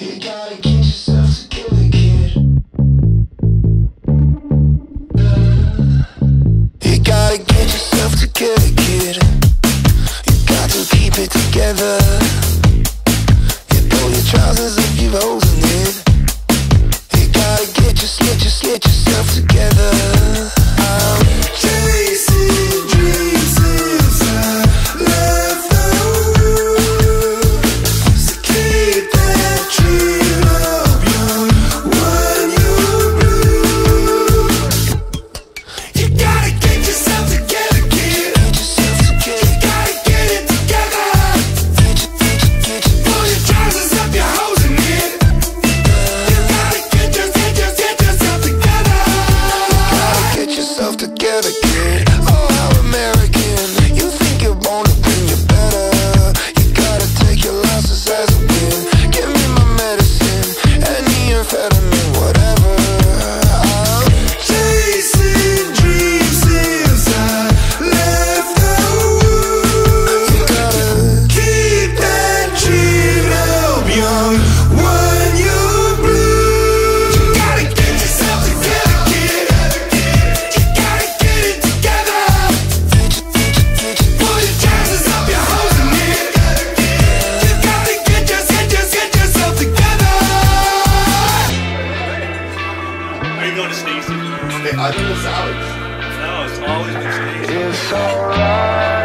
You gotta get yourself together, kid. You gotta get yourself together, kid. You got to keep it together. You pull your trousers if you've holding it. You gotta get yourself together. I think it's Alex. No, it's always mistakes. It's alright.